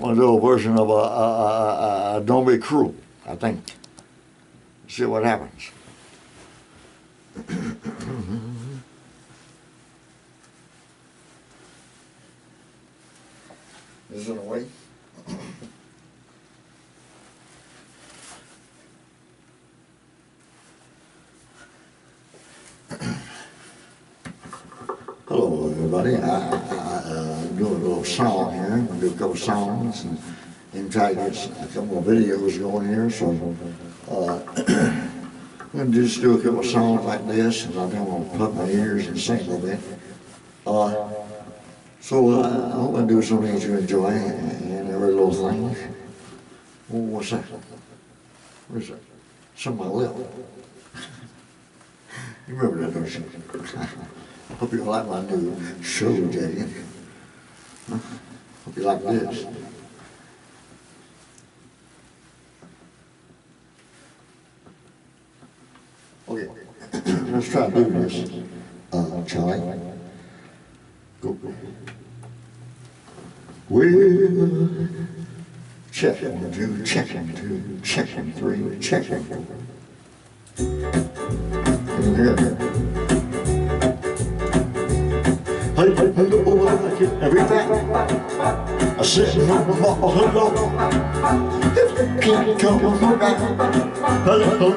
want to do a version of a, a, a, a, Don't Be Cruel, I think. See what happens. Is it away? Hello, everybody. I, Doing a little song here. I'm gonna do a couple songs and, and try to get a couple of videos going here. So uh, I'm gonna just do a couple of songs like this, and I'm gonna put my ears and sing a little bit. Uh, so uh, I hope I do some things you enjoy and every little thing. Oh, what's that? Where's that? Some of my lip. You remember that, don't you? Hope you like my new show, Jay. Hope you like this. Okay, let's try to do this, uh, Charlie. Go. Well, check two, check two, check three, check one, hello, I get everything. I said, no more, hello. Can't come back. Hello,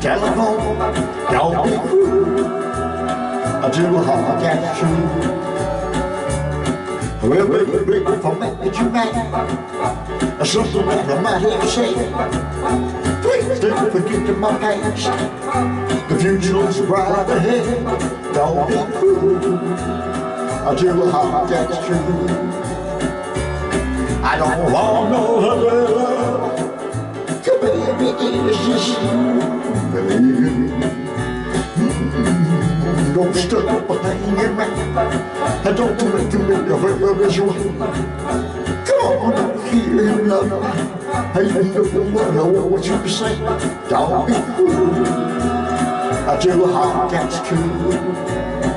telephone. Don't be cruel. I do hard, that's true. Well, baby, baby, if I made you mad, something that I might have said. Please don't forget my past. The future's right ahead. Don't be cruel. I do hard, that's true. I don't want no other. Come baby, it's just you. Don't stop hanging around. I don't do it to make you feel this way. Come on up here and love me. I know what, you say. Don't be fool. I do hard, that's true.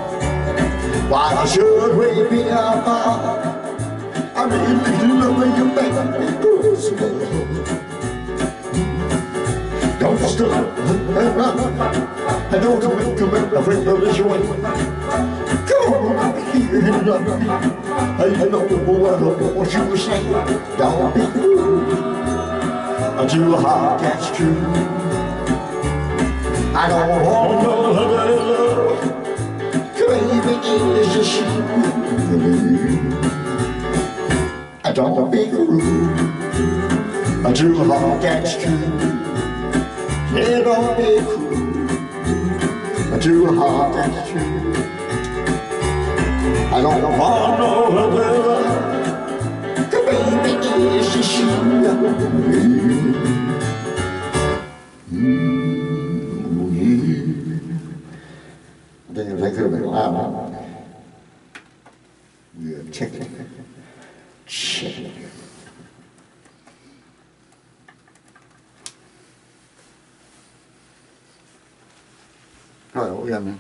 Why should we be apart? I really love you, baby. Don't stop. I don't make you make a friend of this way. Come on here and love me. I know what I want you say. Don't be fool. I do hard, that's true. I don't want no I don't want to be rude. I do hard, that's true. Yeah, don't be cruel. I do hard, that's true. I don't want no other love. Baby, it's just you. Mm, yeah. I think they could have been loud. Yeah, check it. Check it. All right, what we got, man?